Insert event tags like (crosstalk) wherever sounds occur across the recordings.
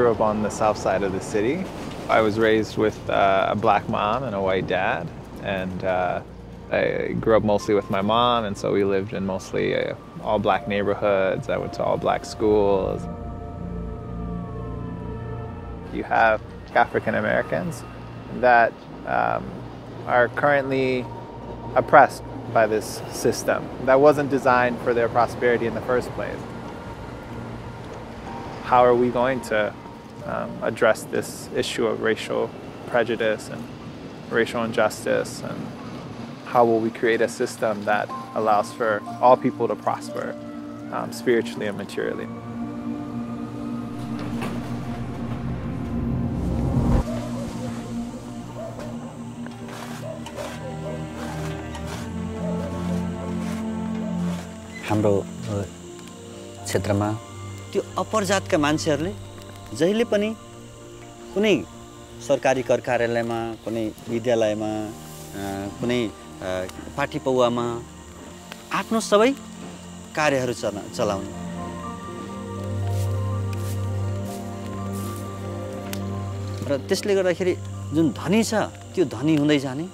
Grew up on the south side of the city. I was raised with uh, a black mom and a white dad, and uh, I grew up mostly with my mom, and so we lived in mostly uh, all black neighborhoods. I went to all black schools. You have African Americans that um, are currently oppressed by this system that wasn't designed for their prosperity in the first place. How are we going to um, address this issue of racial prejudice and racial injustice and how will we create a system that allows for all people to prosper um, spiritually and materially. हाम्रो क्षेत्रमा त्यो upper जातका मान्छेहरूले जहिले पनि कुनै सरकारी कर कार्यालयमा कुनै विद्यालयमा कुनै पार्टी पौवामा आफ्नो सबै कार्यहरू चला चलाउने। र त्यसले गर्दाखेरि जुन धनी छ त्यो धनी हुँदै जाने।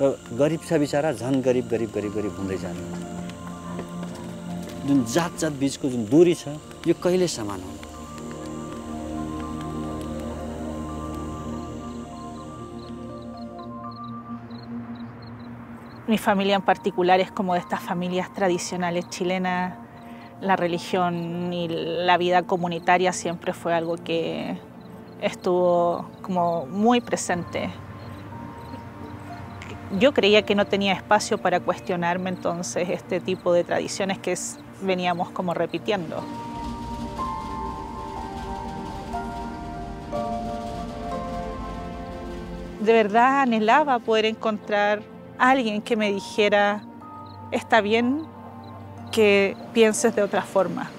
र गरिब छ बिचरा झन् गरिब गरिब गरिब गरिब हुँदै जाने। जुन जात जात बिचको जुन दूरी छ यो कहिले समान हुनु Mi familia en particular es como de estas familias tradicionales chilenas. La religión y la vida comunitaria siempre fue algo que estuvo como muy presente. Yo creía que no tenía espacio para cuestionarme entonces este tipo de tradiciones que veníamos como repitiendo. De verdad anhelaba poder encontrar alguien que me dijera, está bien que pienses de otra forma,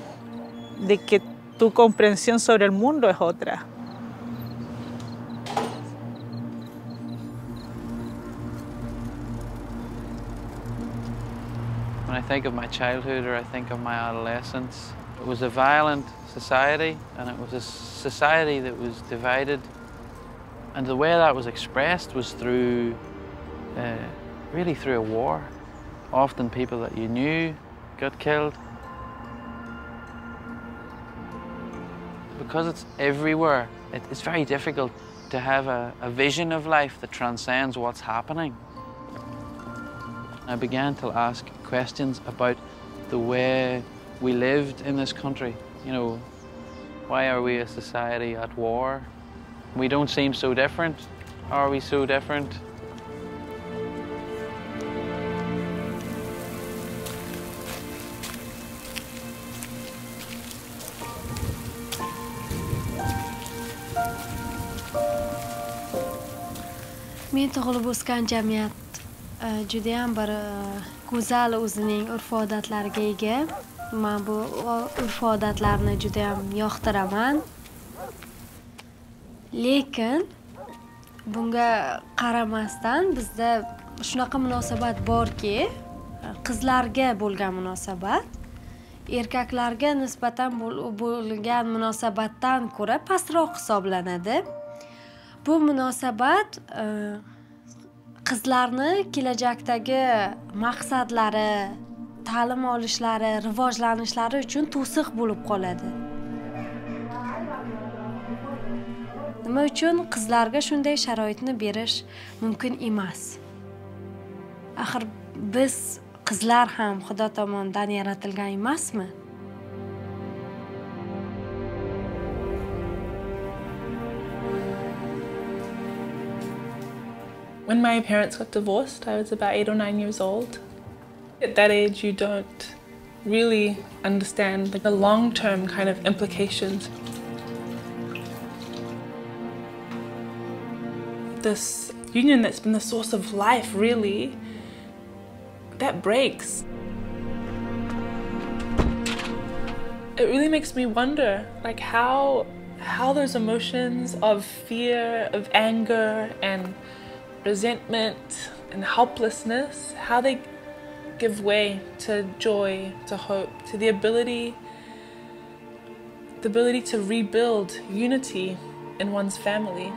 de que tu comprensión sobre el mundo es otra. When I think of my childhood or I think of my adolescence, it was a violent society and it was a society that was divided. And the way that was expressed was through, uh, really through a war. Often people that you knew got killed. Because it's everywhere, it, it's very difficult to have a, a vision of life that transcends what's happening. I began to ask questions about the way we lived in this country. You know, why are we a society at war? We don't seem so different. Are we so different? Men tug'ilib o'sgan jamiyat e, judayam bir e, go'zal o'zining urf odatlariga ega. Man bu urf odatlarni judayam yoqtiraman. Lekin bunga qaramasdan bizda shunaqa munosabat borki qizlarga bo'lgan munosabat erkaklarga nisbatan bo'lgan munosabatdan ko'ra pastroq hisoblanadi. Bu munosabat e, qizlarni kelajakdagi maqsadlari ta'lim olishlari rivojlanishlari uchun to'siq bo'lib qoladi. Nima uchun? Qizlarga shunday sharoitni berish mumkin emas. Axir biz qizlar ham xudo tomonidan yaratilgan emasmi? When my parents got divorced, I was about eight or nine years old. At that age, you don't really understand the long-term kind of implications. This union that's been the source of life, really, that breaks. It really makes me wonder, like how how those emotions of fear, of anger, and resentment and helplessness, how they give way to joy, to hope, to the ability the ability to rebuild unity in one's family.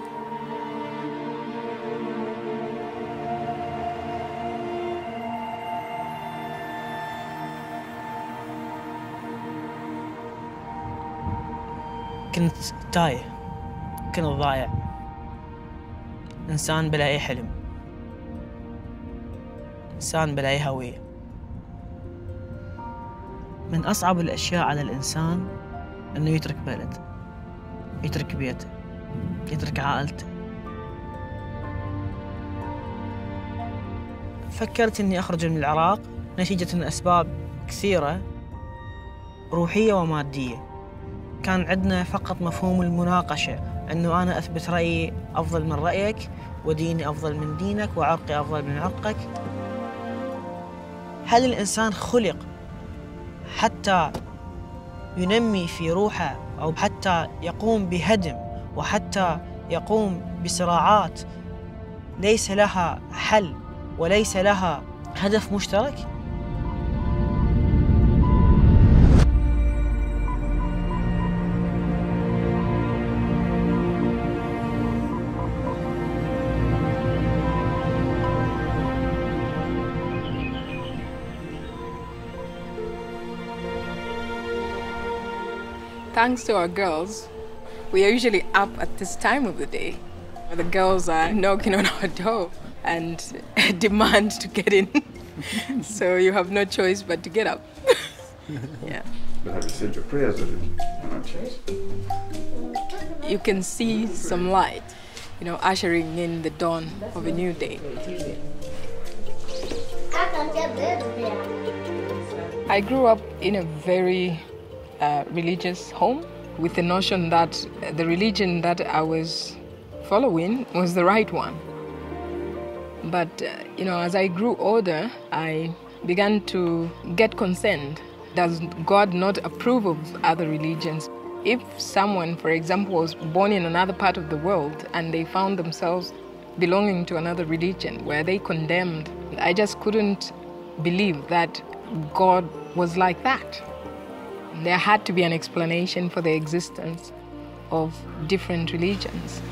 Can die. Can lie. إنسان بلا أي حلم. إنسان بلا أي هوية. من أصعب الأشياء على الإنسان إنه يترك بلد يترك بيته يترك عائلته فكرت إني أخرج من العراق نتيجة أسباب كثيرة روحية ومادية. كان عندنا فقط مفهوم المناقشة أنه أنا أثبت رأيي أفضل من رأيك وديني أفضل من دينك وعرقي أفضل من عرقك هل الإنسان خلق حتى ينمي في روحه أو حتى يقوم بهدم وحتى يقوم بصراعات ليس لها حل وليس لها هدف مشترك؟ Thanks to our girls, we are usually up at this time of the day. The girls are knocking on our door and (laughs) demand to get in. (laughs) so you have no choice but to get up. (laughs) yeah. But have you said your prayers already? You can see some light, you know, ushering in the dawn of a new day. I grew up in a very religious home with the notion that the religion that I was following was the right one. But, uh, you know, as I grew older, I began to get concerned. Does God not approve of other religions? If someone, for example, was born in another part of the world and they found themselves belonging to another religion where they condemned, I just couldn't believe that God was like that. There had to be an explanation for the existence of different religions.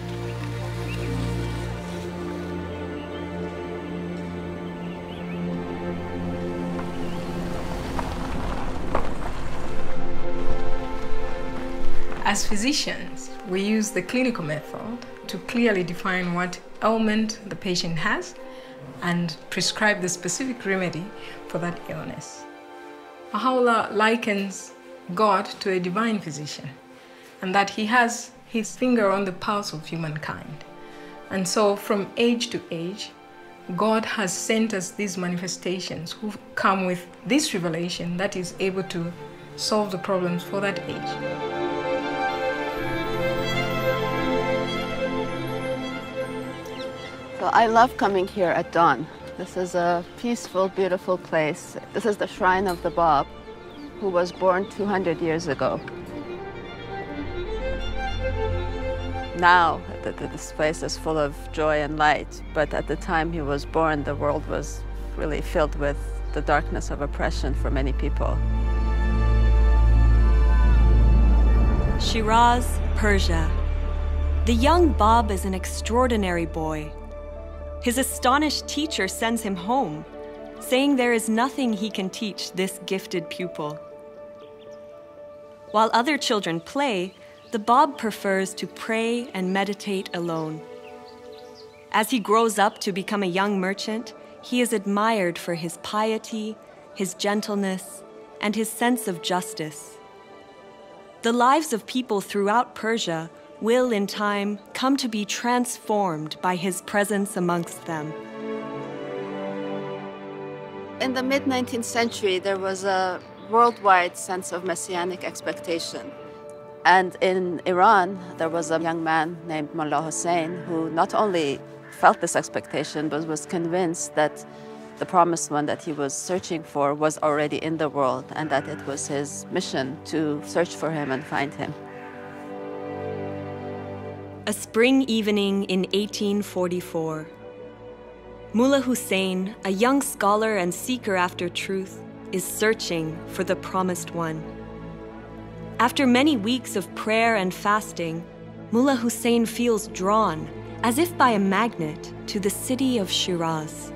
As physicians, we use the clinical method to clearly define what ailment the patient has and prescribe the specific remedy for that illness. Baha'u'llah likens God to a divine physician and that he has his finger on the pulse of humankind. And so, from age to age, God has sent us these manifestations who come with this revelation that is able to solve the problems for that age. So I love coming here at dawn. This is a peaceful, beautiful place. This is the shrine of the Bab, who was born 200 years ago. Now, this place is full of joy and light, but at the time he was born, the world was really filled with the darkness of oppression for many people. Shiraz, Persia. The young Bab is an extraordinary boy his astonished teacher sends him home, saying there is nothing he can teach this gifted pupil. While other children play, the Bab prefers to pray and meditate alone. As he grows up to become a young merchant, he is admired for his piety, his gentleness, and his sense of justice. The lives of people throughout Persia will in time come to be transformed by his presence amongst them. In the mid 19th century, there was a worldwide sense of messianic expectation. And in Iran, there was a young man named Mullah Hussein who not only felt this expectation, but was convinced that the promised one that he was searching for was already in the world and that it was his mission to search for him and find him. A spring evening in 1844. Mullah Hussein, a young scholar and seeker after truth, is searching for the promised one. After many weeks of prayer and fasting, Mullah Hussein feels drawn, as if by a magnet, to the city of Shiraz.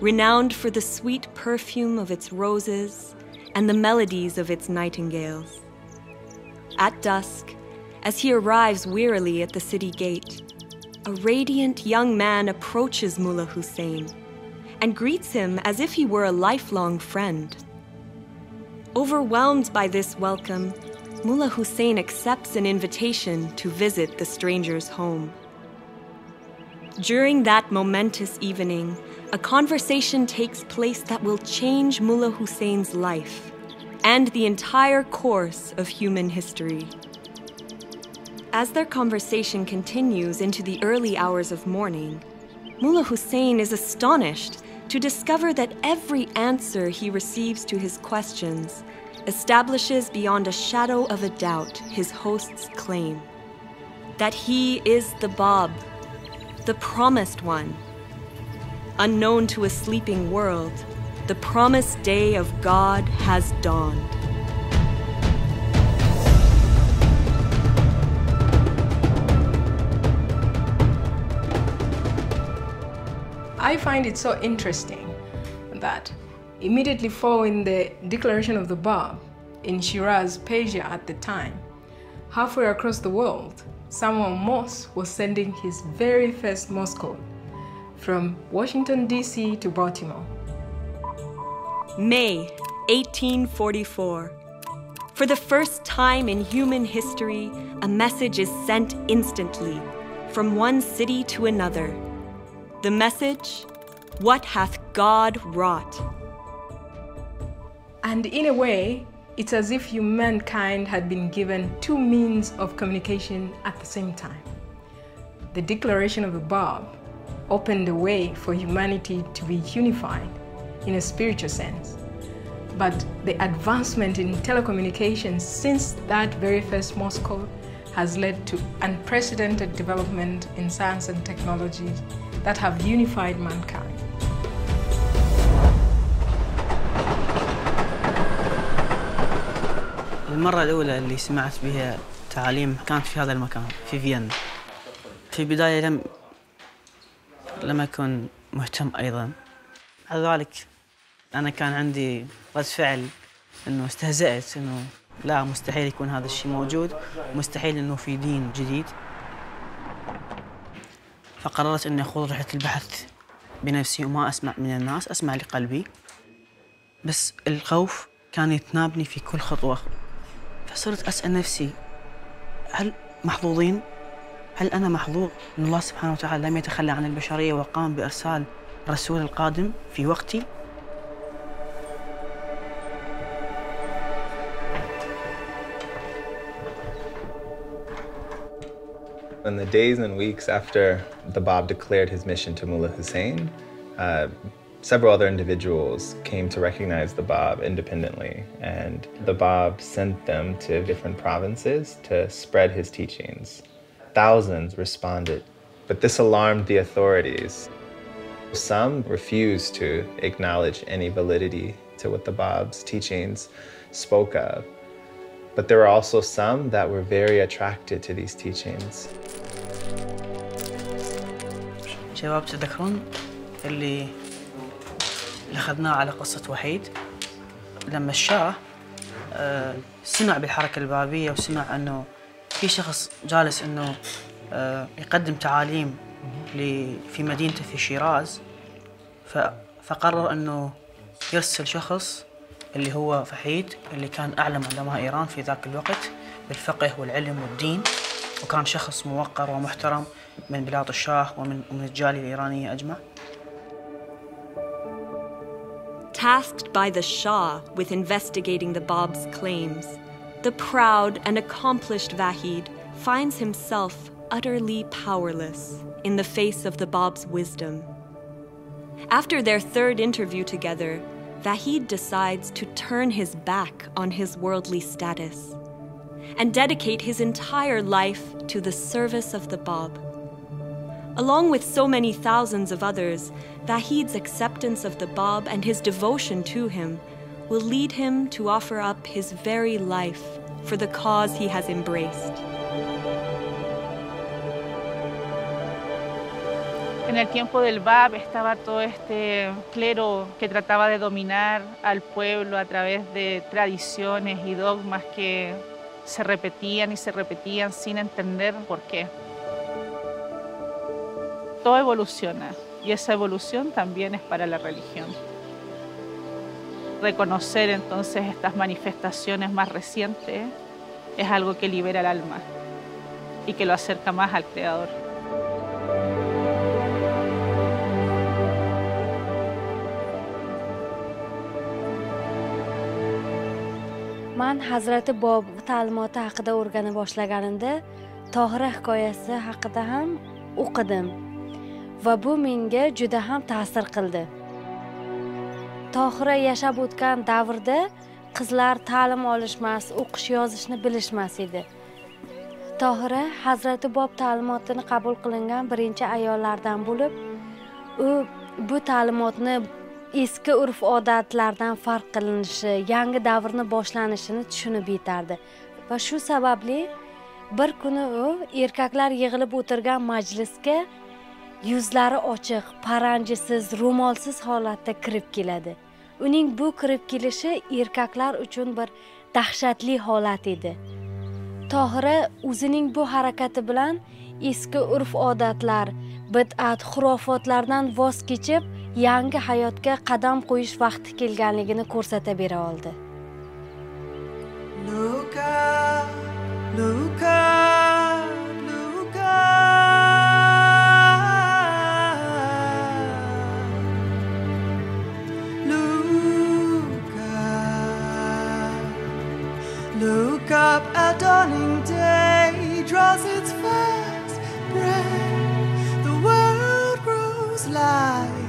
Renowned for the sweet perfume of its roses and the melodies of its nightingales. At dusk, as he arrives wearily at the city gate, a radiant young man approaches Mullah Hussein and greets him as if he were a lifelong friend. Overwhelmed by this welcome, Mullah Hussein accepts an invitation to visit the stranger's home. During that momentous evening, a conversation takes place that will change Mullah Hussein's life and the entire course of human history. As their conversation continues into the early hours of morning, Mullah Hussein is astonished to discover that every answer he receives to his questions establishes beyond a shadow of a doubt his host's claim that he is the Bab, the promised one. Unknown to a sleeping world, the promised day of God has dawned. I find it so interesting that immediately following the declaration of the Bab in Shiraz, Persia at the time, halfway across the world, Samuel Morse was sending his very first Morse code from Washington, D.C. to Baltimore. May 1844. For the first time in human history, a message is sent instantly from one city to another. The message What hath God wrought? And in a way, it's as if humankind had been given two means of communication at the same time. The declaration of the opened the way for humanity to be unified in a spiritual sense. But the advancement in telecommunications since that very first Morse code has led to unprecedented development in science and technology that have unified mankind. المرة الأولى اللي سمعت بها تعاليم كانت في هذا المكان في فيينا. في البداية لم لم أكن مهتم أيضا. على ذلك أنا كان عندي رد فعل أنه استهزأت أنه لا مستحيل يكون هذا الشيء موجود. مستحيل أنه في دين جديد. فقررت أني أخوض رحلة البحث بنفسي وما أسمع من الناس أسمع لقلبي بس الخوف كان يتنابني في كل خطوة فصرت أسأل نفسي هل محظوظين؟ هل أنا محظوظ أن الله سبحانه وتعالى لم يتخلى عن البشرية وقام بإرسال رسول القادم في وقتي؟ In the days and weeks after the Bab declared his mission to Mullah Hussein, uh, several other individuals came to recognize the Bab independently, and the Bab sent them to different provinces to spread his teachings. Thousands responded, but this alarmed the authorities. Some refused to acknowledge any validity to what the Bab's teachings spoke of. But there were also some that were very attracted to these teachings. شباب تذكرون؟ اللي اللي اخذناه على قصة وحيد. لما الشاه سمع بالحركة البابية وسمع إنه في شخص جالس إنه آه، يقدم تعاليم في مدينته في شيراز. فقرر إنه يرسل شخص اللي هو فحيد اللي كان اعلم علماء ايران في ذاك الوقت بالفقه والعلم والدين وكان شخص موقر ومحترم من بلاد الشاه ومن ومن الجالية الإيرانية أجمع Tasked by the Shah with investigating the Bab's claims, the proud and accomplished Vahid finds himself utterly powerless in the face of the Bab's wisdom. After their third interview together, Vahid decides to turn his back on his worldly status and dedicate his entire life to the service of the Bab. Along with so many thousands of others, Vahid's acceptance of the Bab and his devotion to him will lead him to offer up his very life for the cause he has embraced. En el tiempo del Bab estaba todo este clero que trataba de dominar al pueblo a través de tradiciones y dogmas que se repetían y se repetían sin entender por qué. Todo evoluciona y esa evolución también es para la religión. Reconocer entonces estas manifestaciones más recientes es algo que libera el alma y que lo acerca más al Creador. Man hazrati bob ta'limoti haqida o'rgana boshlaganimda tohira hikoyasi haqida ham o'qidim va bu menga juda ham ta'sir qildi. Tohira yashab o'tgan davrda qizlar ta'lim olishmas o'qish yozishni bilishmas edi. Tohira hazrati bob ta'limotini qabul qilingan birinchi ayollardan bo'lib u bu ta'limotni eski urf odatlardan farq qilinishi yangi davrni boshlanishini tushunib yetardi. Va shu sababli bir kuni u erkaklar yig'ilib o'tirgan majlisga yuzlari ochiq paranjisiz ro'molsiz holatda kirib keladi. Uning bu kirib kelishi erkaklar uchun bir dahshatli holat edi. Tohira o'zining bu harakati bilan eski urf odatlar bid'at xurofotlardan voz kechib yangi hayotga qadam qo'yish vaqti kelganligini ko'rsata bera oldi Look up, look up, look up. Look up, look up, a dawning day draws its first breath. The world grows light,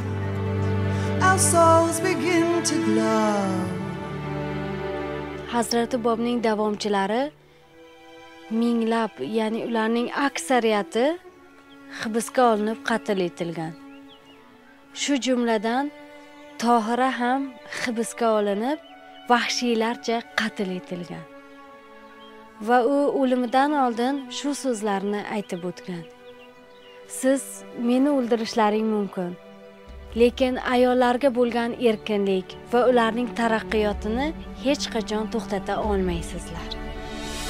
our souls begin to glow. hazrati bobning davomchilari minglab ya'ni ularning aksariyati hibsga olinib qatl etilgan. Shu jumladan tohira ham hibsga olinib vahshiylarcha qatl etilgan. Va u o'limidan oldin shu so'zlarni aytib o'tgan. Siz meni o'ldirishlaring mumkin. Lekin ayollarga bo'lgan erkinlik va ularning taraqqiyotini hech qachon to'xtata olmaysizlar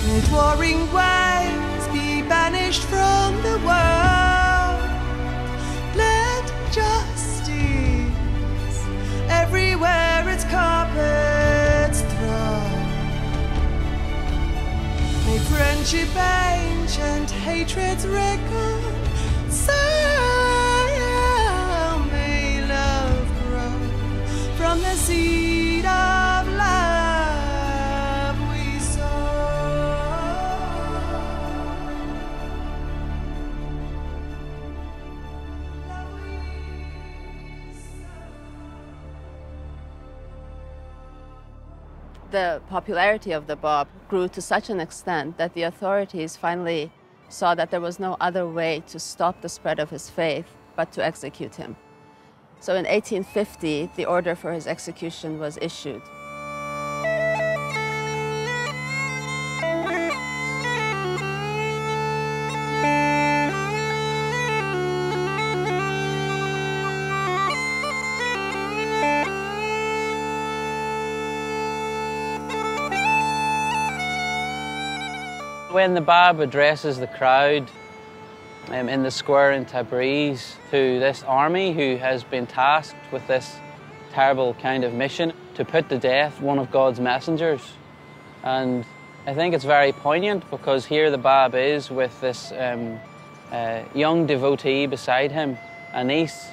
May warring waves be banished from the world. Let justice everywhere its carpets throw. May friendship ancient hatreds reconcile. The popularity of the Bab grew to such an extent that the authorities finally saw that there was no other way to stop the spread of his faith but to execute him. So in 1850, the order for his execution was issued. When the Bab addresses the crowd um, in the square in Tabriz to this army who has been tasked with this terrible kind of mission to put to death one of God's messengers. And I think it's very poignant because here the Bab is with this um, uh, young devotee beside him, Anis,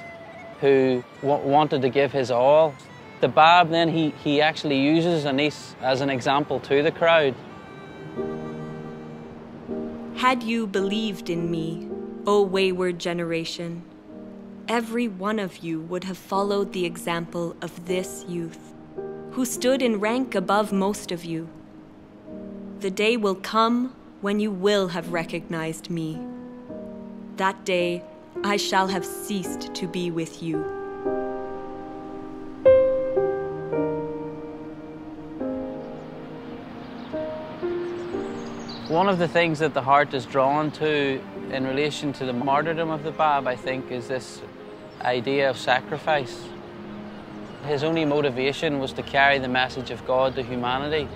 who wanted to give his all. The Bab then, he, he actually uses Anis as an example to the crowd. Had you believed in me, O wayward generation, every one of you would have followed the example of this youth, who stood in rank above most of you. The day will come when you will have recognized me. That day I shall have ceased to be with you. One of the things that the heart is drawn to in relation to the martyrdom of the Bab, I think, is this idea of sacrifice. His only motivation was to carry the message of God to humanity.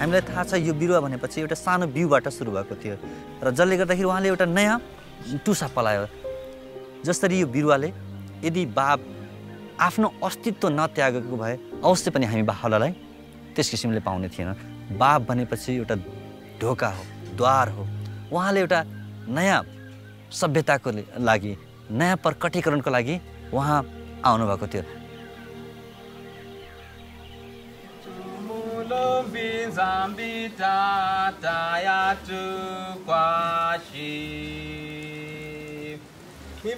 हामीलाई थाहा छ यो बिरुवा भनेपछि एउटा सानो बिउबाट सुरु भएको थियो। र जसले गर्दाखेरि उहाँले एउटा नयाँ टुसा पलायो। जसरी यो बिरुवाले यदि बाब आफ्नो अस्तित्व नत्यागेको भए अवश्य पनि हामी बाहुलालाई त्यस किसिमले पाउने थिएन। बाब भनेपछि एउटा ढोका हो द्वार हो। उहाँले एउटा नयाँ सभ्यताको लागि नयाँ प्रकटीकरणको लागि उहाँ आउनुभएको थियो। Zambi tata yatu kwashi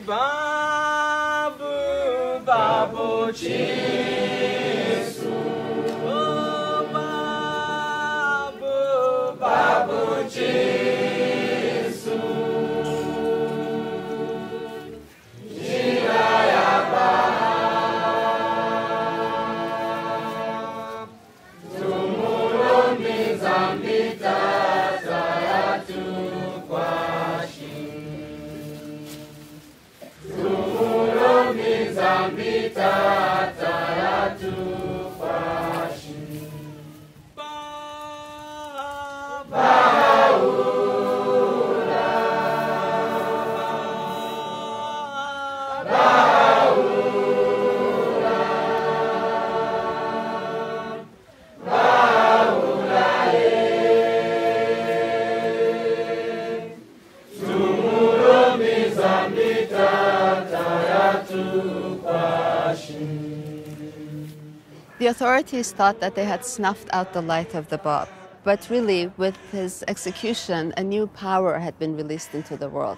babu babu chisu Oh, babu babu chisu Jiraya The authorities thought that they had snuffed out the light of the Bab, but really, with his execution, a new power had been released into the world.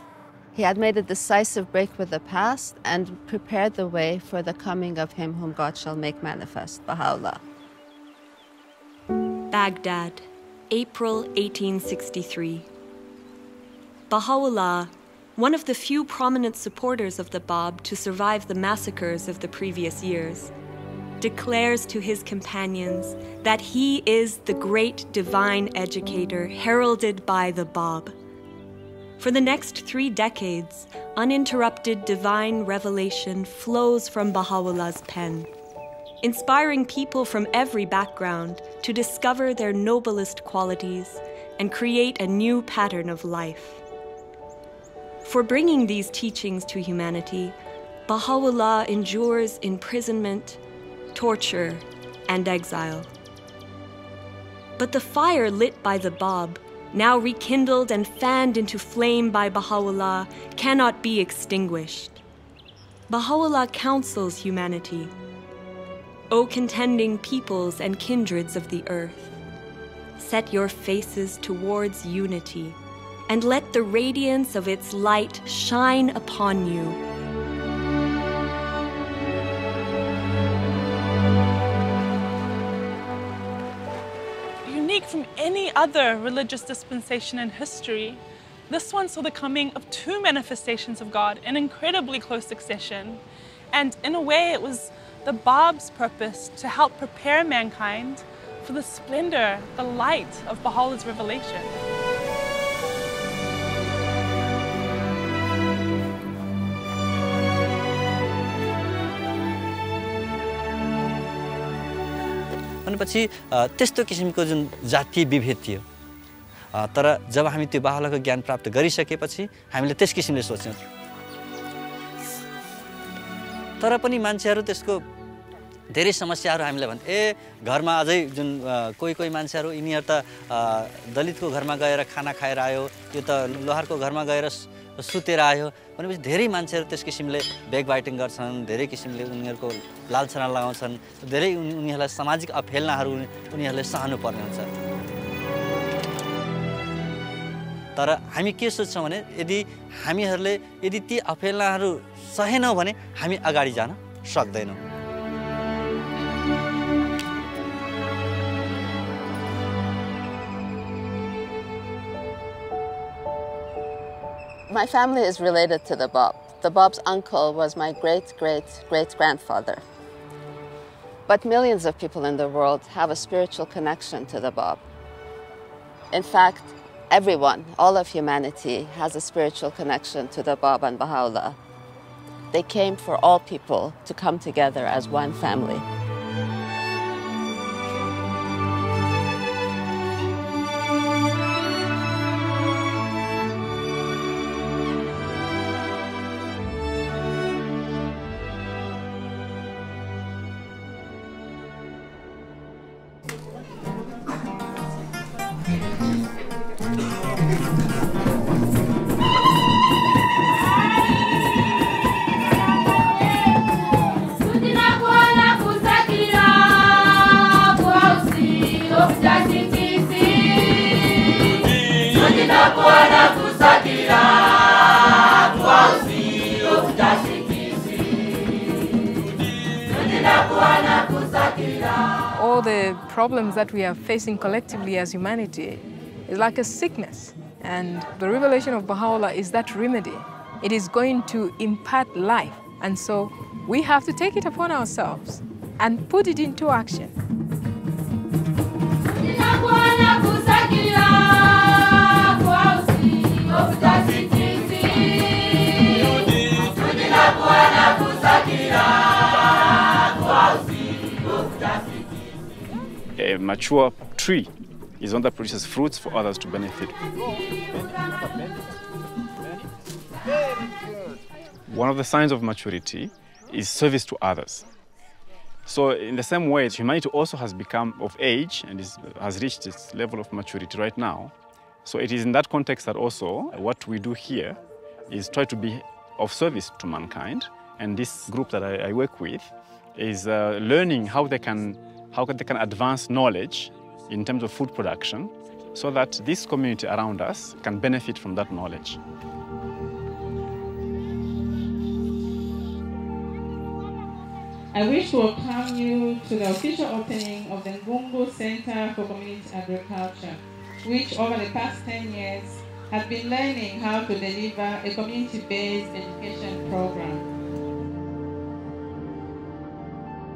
He had made a decisive break with the past and prepared the way for the coming of him whom God shall make manifest, Baha'u'llah. Baghdad, April 1863. Baha'u'llah, one of the few prominent supporters of the Bab to survive the massacres of the previous years, declares to his companions that he is the great divine educator heralded by the Bab. For the next three decades, uninterrupted divine revelation flows from Baha'u'llah's pen, inspiring people from every background to discover their noblest qualities and create a new pattern of life. For bringing these teachings to humanity, Baha'u'llah endures imprisonment, torture, and exile. But the fire lit by the Bab, now rekindled and fanned into flame by Baha'u'llah, cannot be extinguished. Baha'u'llah counsels humanity. O contending peoples and kindreds of the earth, set your faces towards unity, and let the radiance of its light shine upon you. Other religious dispensation in history, this one saw the coming of two manifestations of God in incredibly close succession. And in a way, it was the Bab's purpose to help prepare mankind for the splendor, the light of Baha'u'llah's revelation. अ, त्यस्तो किसिमको जुन जातीय विभेद थियो। तर जब हामी त्यो बाहुलाको ज्ञान प्राप्त गरिसकेपछि हामीले त्यस किसिमले सोच्यौँ। तर पनि मान्छेहरू त्यसको धेरै समस्याहरू हामीलाई भन् ए घरमा अझै जुन कोही कोही मान्छेहरू यिनीहरू त दलितको घरमा गएर खाना खाएर आयो यो त लोहारको घरमा गएर सुतेर आयो। भनेपछि धेरै मान्छेहरू त्यस किसिमले बेग बाइटिङ गर्छन् धेरै किसिमले उनीहरूको लालछना लगाउँछन् धेरै उनी- उनीहरूलाई सामाजिक अफेलनाहरू उनी- उनीहरूले सहनु पर्ने हुन्छ। तर हामी के सोच्छौँ भने यदि हामीहरूले यदि ती अपेलाहरू सहेनौँ भने हामी अगाडि जान सक्दैनौँ। My family is related to the Bab. The Bab's uncle was my great great great grandfather. But millions of people in the world have a spiritual connection to the Bob. In fact, everyone, all of humanity, has a spiritual connection to the Bab and Baha'u'llah. They came for all people to come together as one family. We are facing collectively as humanity is like a sickness. And the revelation of Baha'u'llah is that remedy. It is going to impart life. And so we have to take it upon ourselves and put it into action. Mature tree is one that produces fruits for others to benefit. One of the signs of maturity is service to others. So, in the same way, humanity also has become of age and is, has reached its level of maturity right now. So, it is in that context that also what we do here is try to be of service to mankind. And this group that I, I work with is uh, learning how they can how can they can advance knowledge in terms of food production so that this community around us can benefit from that knowledge. I wish to welcome you to the official opening of the Ngungu Center for Community Agriculture, which over the past 10 years has been learning how to deliver a community-based education program.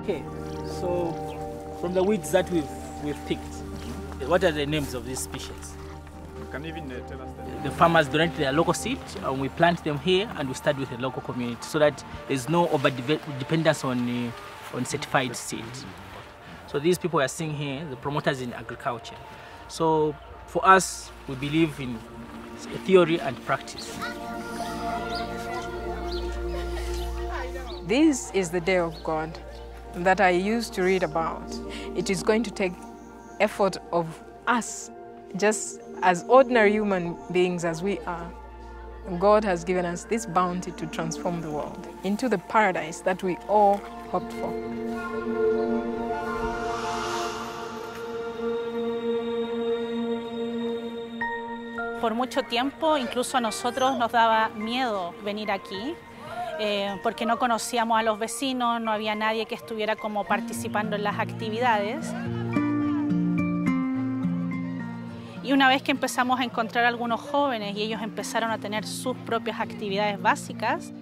Okay, so from the weeds that we've we've picked, what are the names of these species? You can even uh, tell us that. The farmers donate their local seed, and we plant them here, and we start with the local community, so that there's no over dependence on uh, on certified seed. So these people are seeing here, the promoters in agriculture. So for us, we believe in theory and practice. This is the day of God that I used to read about. It is going to take effort of us, just as ordinary human beings as we are. God has given us this bounty to transform the world into the paradise that we all hoped for. Por mucho tiempo, incluso a nosotros nos daba miedo venir aquí, eh, porque no conocíamos a los vecinos, no había nadie que estuviera como participando en las actividades. Y una vez que empezamos a encontrar algunos jóvenes y ellos empezaron a tener sus propias actividades básicas,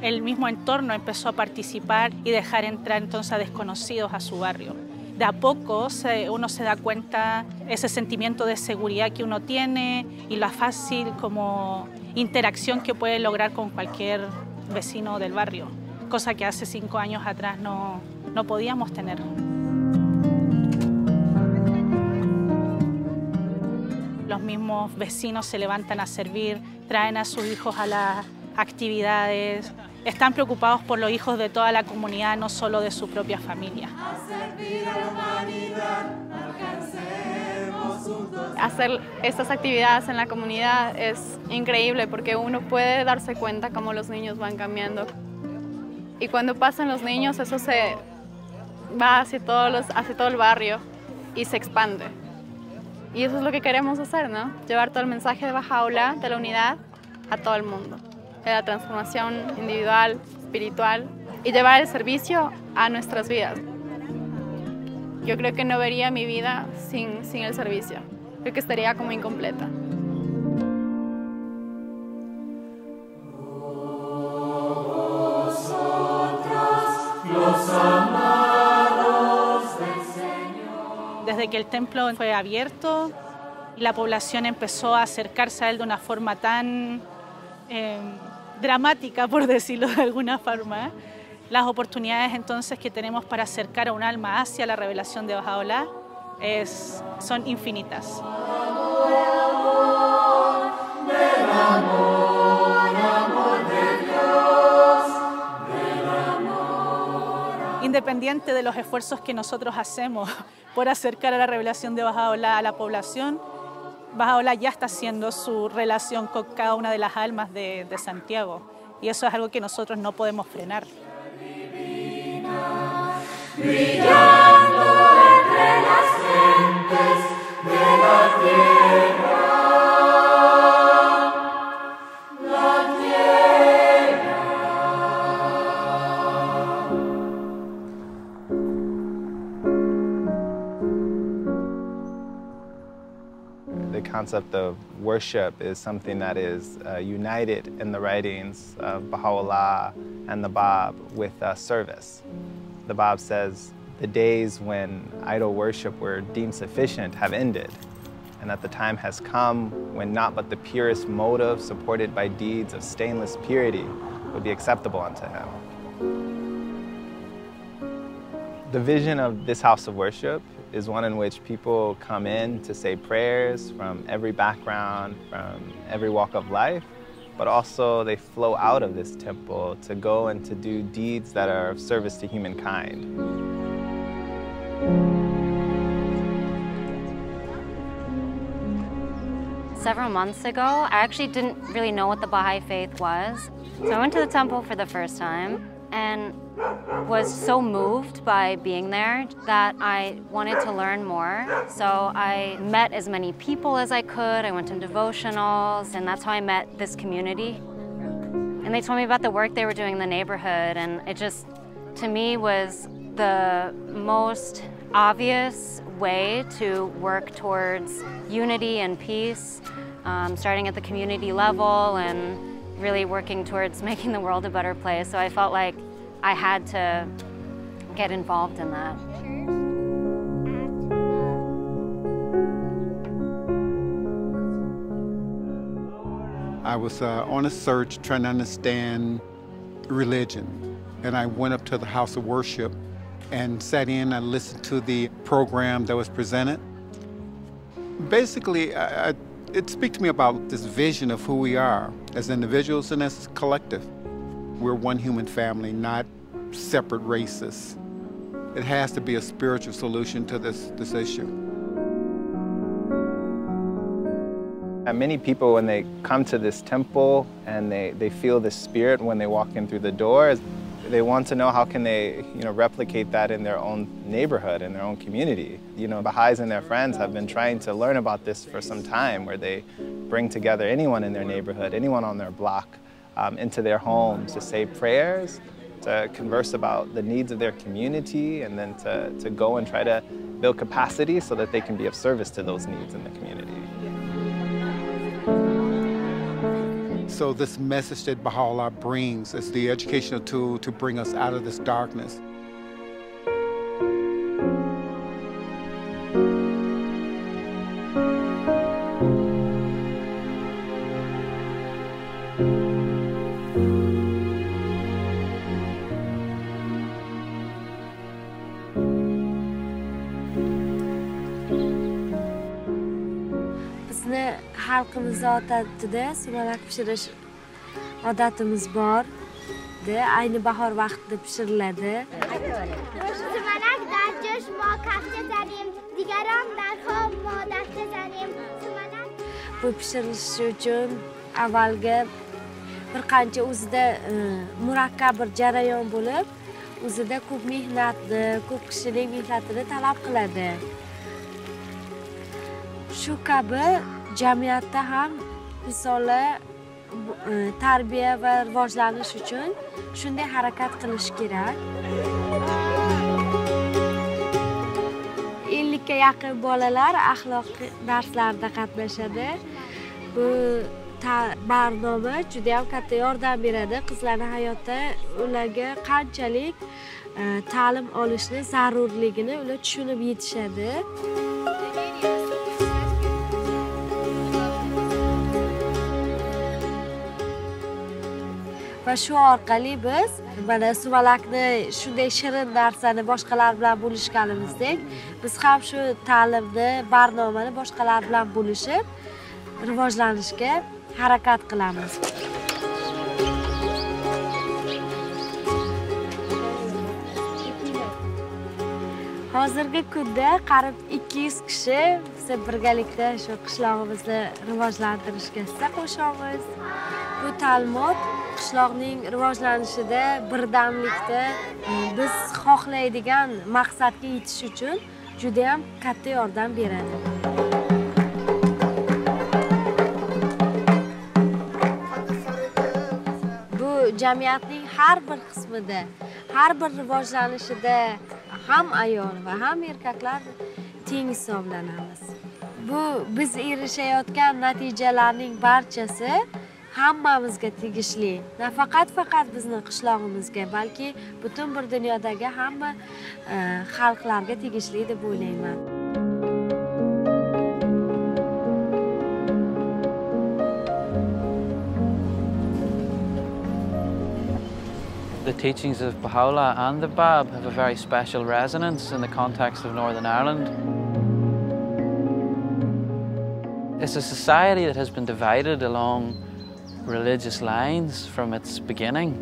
el mismo entorno empezó a participar y dejar entrar entonces a desconocidos a su barrio. De a poco uno se da cuenta ese sentimiento de seguridad que uno tiene y la fácil como interacción que puede lograr con cualquier vecino del barrio, cosa que hace cinco años atrás no, no podíamos tener. Los mismos vecinos se levantan a servir, traen a sus hijos a las actividades, están preocupados por los hijos de toda la comunidad, no solo de su propia familia. Hacer estas actividades en la comunidad es increíble porque uno puede darse cuenta cómo los niños van cambiando. Y cuando pasan los niños, eso se va hacia, todos los, hacia todo el barrio y se expande. Y eso es lo que queremos hacer, ¿no? Llevar todo el mensaje de Bajaola, de la unidad, a todo el mundo. De la transformación individual, espiritual y llevar el servicio a nuestras vidas. Yo creo que no vería mi vida sin, sin el servicio. Creo que estaría como incompleta. Desde que el templo fue abierto la población empezó a acercarse a él de una forma tan eh, dramática, por decirlo de alguna forma, las oportunidades entonces que tenemos para acercar a un alma hacia la revelación de Bajaola son infinitas. Independiente de los esfuerzos que nosotros hacemos (laughs) por acercar a la revelación de Bajaola a la población, Bajaola ya está haciendo su relación con cada una de las almas de, de Santiago. Y eso es algo que nosotros no podemos frenar. brillando entre las concept of worship is something that is uh, united in the writings of Baha'u'llah and the Bab with uh, service. The Bab says the days when idol worship were deemed sufficient have ended, and that the time has come when not but the purest motive supported by deeds of stainless purity would be acceptable unto him. The vision of this house of worship is one in which people come in to say prayers from every background, from every walk of life, but also they flow out of this temple to go and to do deeds that are of service to humankind. Several months ago, I actually didn't really know what the Baha'i faith was. So I went to the temple for the first time and was so moved by being there that I wanted to learn more. So I met as many people as I could. I went to devotionals, and that's how I met this community. And they told me about the work they were doing in the neighborhood, and it just, to me, was the most obvious way to work towards unity and peace, um, starting at the community level and really working towards (laughs) making the world a better place. So I felt like I had to get involved in that. I was uh, on a search trying to understand religion. And I went up to the house of worship and sat in and listened to the program that was presented. Basically, I, it speaks to me about this vision of who we are as individuals and as a collective. We're one human family, not separate races. It has to be a spiritual solution to this, this issue. And many people, when they come to this temple and they, they feel the spirit when they walk in through the doors, they want to know how can they you know, replicate that in their own neighborhood, in their own community. You know, Baha'is and their friends have been trying to learn about this for some time, where they bring together anyone in their neighborhood, anyone on their block, um, into their homes to say prayers, to converse about the needs of their community, and then to, to go and try to build capacity so that they can be of service to those needs in the community. So this message that Baha'u'llah brings is the educational tool to bring us out of this darkness. xalqimizni odatida sumalak pishirish odatimiz bor ayni bahor vaqtida pishiriladi. Bu pishirilishi uchun avvalgi bir qancha o'zida e, murakkab bir jarayon bo'lib o'zida ko'p mehnatni ko'p kishilik mehnatini talab qiladi. Shu kabi jamiyatda ham insonlar e, tarbiya va rivojlanish uchun shunday harakat qilish kerak. Ellikka yaqin bolalar axloqiy darslarida qatnashadi. Bu barnoma judayam katta yordam beradi. Qizlarni hayotda ularga qanchalik e, ta'lim olishni zarurligini ular tushunib yetishadi. Va shu orqali biz mana sumalakni shunday shirin narsani boshqalar bilan bo'lishganimizdek biz ham shu ta'limni barnomani boshqalar bilan bo'lishib rivojlanishga harakat qilamiz. Hozirgi kunda qarib 200 kishi biz birgalikda shu qishlog'imizni rivojlantirishga hissa qo'shamiz. Bu ta'limot qishloqning rivojlanishida birdamlikda e, biz xohlaydigan maqsadga yetish uchun juda yam katta yordam beradi. Bu jamiyatning har bir qismida har bir rivojlanishida ham ayol va ham erkaklar teng hisoblanamiz. Bu biz erishayotgan natijalarning barchasi hammamizga tegishli nafaqat faqat qishlog'imizga balki butun bir dunyodagi hamma xalqlarga tegishli deb o'ylayman The teachings of Baha'u'llah and the Bab have a very special resonance in the context of Northern Ireland. It's a society that has been divided along religious lines from its beginning.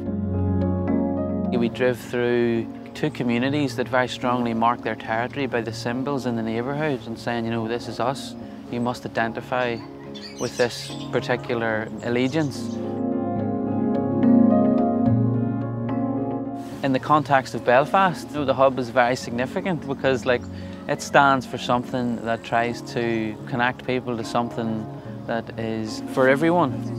We drove through two communities that very strongly mark their territory by the symbols in the neighbourhood and saying, you know, this is us. You must identify with this particular allegiance. In the context of Belfast, you know, the hub is very significant because like it stands for something that tries to connect people to something that is for everyone.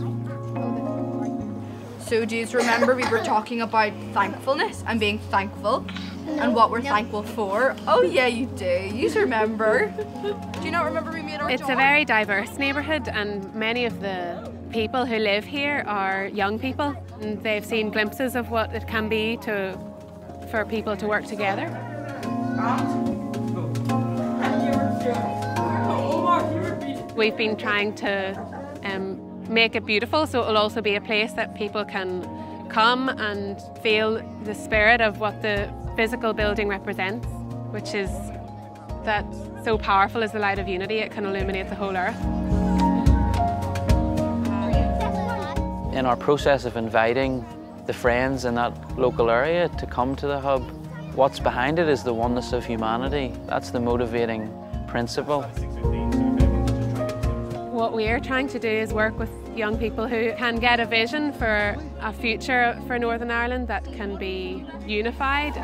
So do you remember we were talking about thankfulness and being thankful and what we're thankful for? Oh yeah, you do. You remember. Do you not remember we made our It's a very diverse neighbourhood, and many of the people who live here are young people, and they've seen glimpses of what it can be to for people to work together. We've been trying to make it beautiful, so it'll also be a place that people can come and feel the spirit of what the physical building represents, which is that so powerful is the light of unity, it can illuminate the whole earth. In our process of inviting the friends in that local area to come to the hub, what's behind it is the oneness of humanity. That's the motivating principle. What we're trying to do is work with young people who can get a vision for a future for Northern Ireland that can be unified.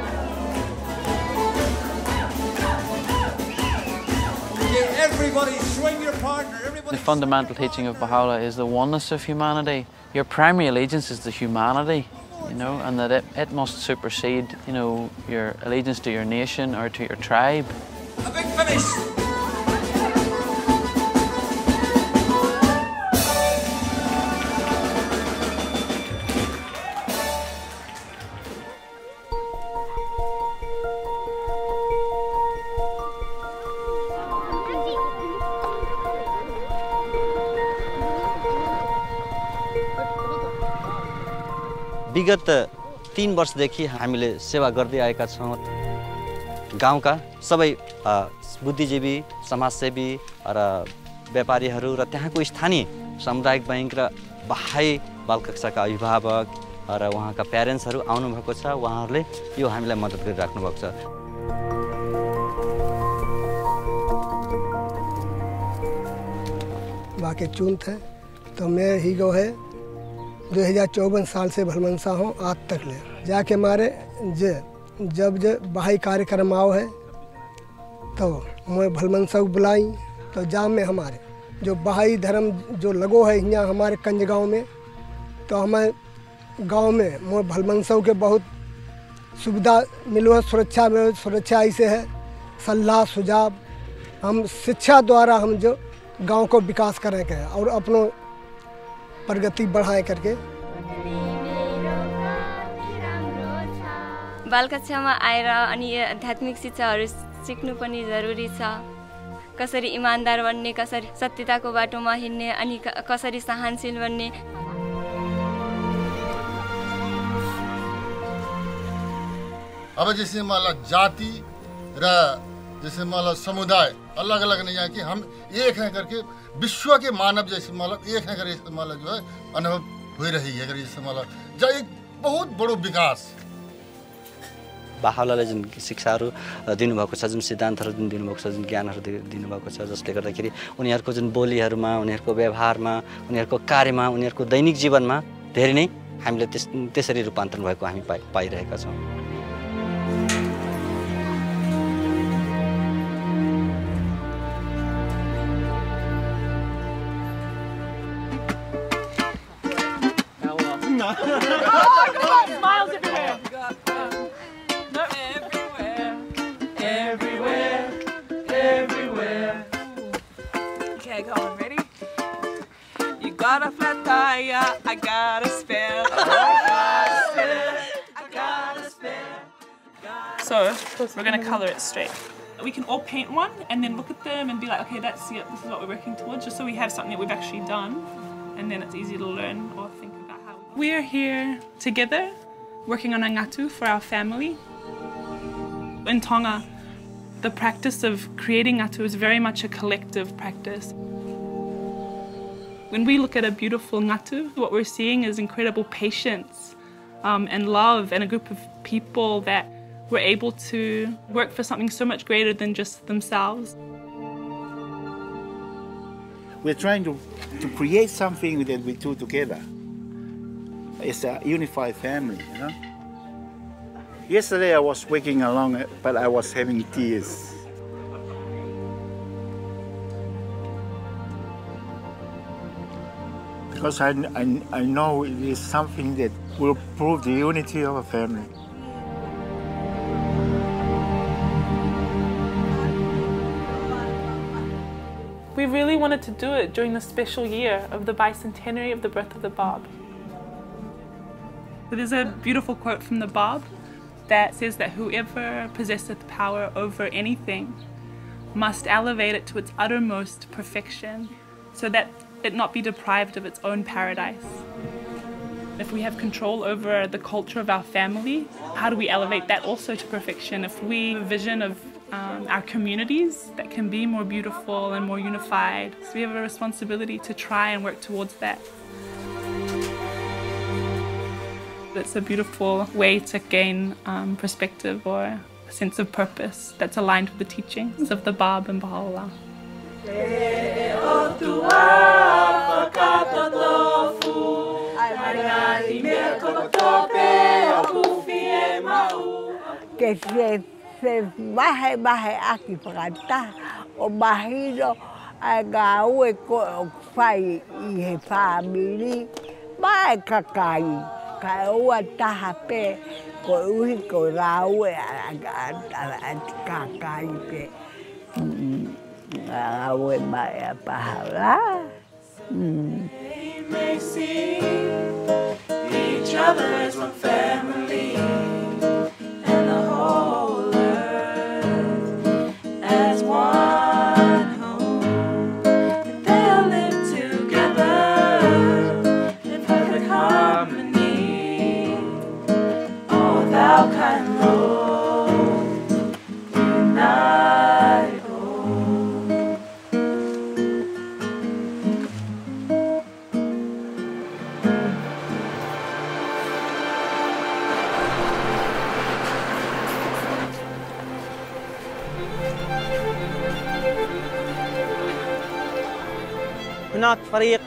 Everybody swing your partner. The fundamental teaching of Baha'u'llah is the oneness of humanity. Your primary allegiance is to humanity, you know, and that it, it must supersede, you know, your allegiance to your nation or to your tribe. A big finish. विगत तिन वर्षदेखि हामीले सेवा गर्दै आएका छौँ। गाउँका सबै बुद्धिजीवी समाजसेवी र व्यापारीहरू र त्यहाँको स्थानीय सामुदायिक बैङ्क र बाहाई बाल कक्षाका अभिभावक र उहाँका प्यारेन्ट्सहरू आउनुभएको छ। उहाँहरूले यो हामीलाई मद्दत गरिराख्नु भएको छ। बाकी चुनत है तो मैं है। दो हज़ार चौवन साल से भलमनसा हूँ, आज तक ले। जाके मारे, जे, जब जे बाही कार्यक्रम आओ है तो मैं भलमनसा को बुलाई तो जाम में हमारे, जो बहाई धर्म जो लगो है यहाँ हमारे कंज गाँव में तो हमें गाँव में मोर भलमनसव के बहुत सुविधा मिलो है, सुरक्षा में, सुरक्षा ऐसे है, सलाह, सुझाव, हम शिक्षा द्वारा हम जो गाँव को विकास करें के और अपनों प्रगति बढ़ाए करके। बाल कक्षामा आएर अनि आध्यात्मिक शिक्षाहरू सिक्नु पनि जरुरी छ। कसरी इमान्दार बन्ने कसरी सत्यताको बाटोमा हिँड्ने अनि कसरी सहनशील बन्ने। अब जैसे मतलब जाति र जैसे मतलब समुदाय अलग अलग नहीं है कि हम एक हैं करके विश्व के मानव जैसे मतलब एक हैं करके मतलब जो है अनुभव हो रही है करके जैसे मतलब जो एक बहुत बड़ो विकास। बाहुलालाई जुन शिक्षाहरू दिनुभएको छ जुन सिद्धान्तहरू जुन दिनुभएको छ जुन ज्ञानहरू दिनुभएको छ जसले गर्दाखेरि उनीहरूको जुन बोलीहरूमा उनीहरूको व्यवहारमा उनीहरूको कार्यमा उनीहरूको दैनिक जीवनमा धेरै नै हामीले त्यस त्यसरी रूपान्तरण भएको हामी पाइ पाइरहेका छौँ। Got a flat tire, I got a spare. So we're gonna color it straight. We can all paint one and then look at them and be like, okay, that's yeah, this is what we're working towards, just so we have something that we've actually done, and then it's easy to learn or think about how. We are here together, working on a ngatu for our family. In Tonga, the practice of creating ngatu is very much a collective practice. When we look at a beautiful ngatu, what we're seeing is incredible patience um, and love and a group of people that were able to work for something so much greater than just themselves. We're trying to, to create something that we do together. It's a unified family, you know. Yesterday I was waking along, but I was having tears. Because I, I, I know it is something that will prove the unity of a family. We really wanted to do it during the special year of the bicentenary of the birth of the Bab. There's a beautiful quote from the Bab that says that whoever possesseth power over anything must elevate it to its uttermost perfection so that it not be deprived of its own paradise. If we have control over the culture of our family, how do we elevate that also to perfection? If we have a vision of um, our communities that can be more beautiful and more unified, so we have a responsibility to try and work towards that. It's a beautiful way to gain um, perspective or a sense of purpose that's aligned with the teachings of the Bab and Baha'u'llah. kata tofu Ai ai me ko tope o ku fi e mau. Ke se se mahe mahe aki pagata o mahino a ga ue ko o fai i he family mai kakai ka ua taha pe ko uhi ko ra ue a ga a kakai pe. A ue mai a pahala Thank may see each other as one family هناك فريق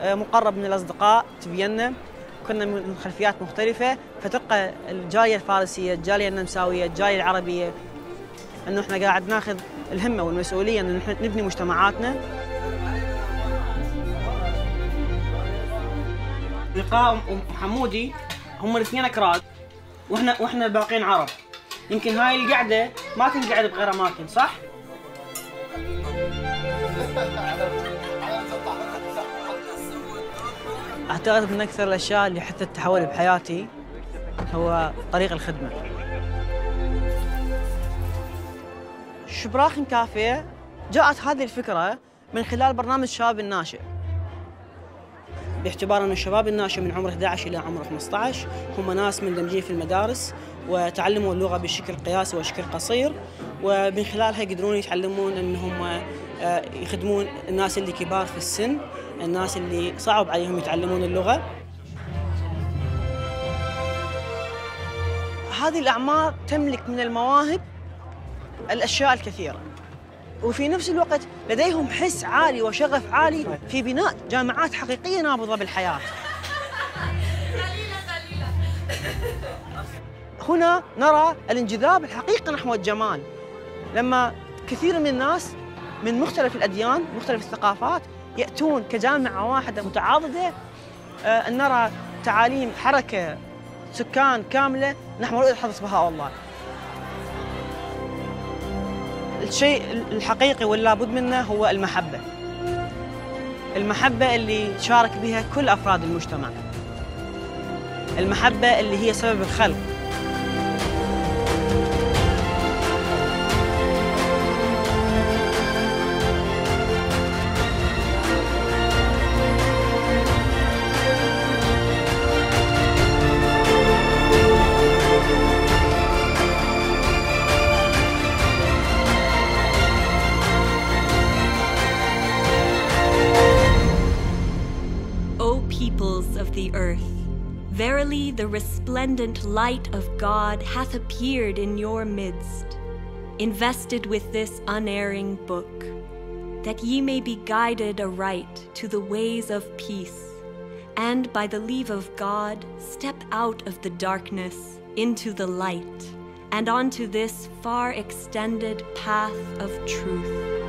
آه، مقرب من الأصدقاء في فيينا كنا من خلفيات مختلفة فتلقى الجالية الفارسية الجالية النمساوية الجالية العربية أنه إحنا قاعد ناخذ الهمة والمسؤولية أن نحن نبني مجتمعاتنا. لقاء وحمودي هم الاثنين أكراد وإحنا وإحنا الباقيين عرب. يمكن هاي القعدة ما تنقعد بغير أماكن صح؟ (laughs) أعتقد من أكثر الأشياء اللي حدثت تحول بحياتي هو طريق الخدمة. شبراخن كافية جاءت هذه الفكرة من خلال برنامج شباب الناشئ. باعتبار أن الشباب الناشئ من عمر 11 إلى عمر 15 هم ناس مندمجين في المدارس وتعلموا اللغة بشكل قياسي وشكل قصير ومن خلالها يقدرون يتعلمون أنهم آه، يخدمون الناس اللي كبار في السن الناس اللي صعب عليهم يتعلمون اللغة. هذه الأعمار تملك من المواهب الأشياء الكثيرة. وفي نفس الوقت لديهم حس عالي وشغف عالي في بناء جامعات حقيقية نابضة بالحياة. هنا نرى الانجذاب الحقيقي نحو الجمال. لما كثير من الناس من مختلف الأديان مختلف الثقافات يأتون كجامعة واحدة متعاضدة آه، أن نرى تعاليم حركة سكان كاملة. نحو رؤية حضرة بهاء الله. الشيء الحقيقي واللابد منه هو المحبة. المحبة اللي تشارك بها كل أفراد المجتمع. المحبة اللي هي سبب الخلق. Resplendent light of God hath appeared in your midst, invested with this unerring book, that ye may be guided aright to the ways of peace, and by the leave of God step out of the darkness into the light, and onto this far extended path of truth.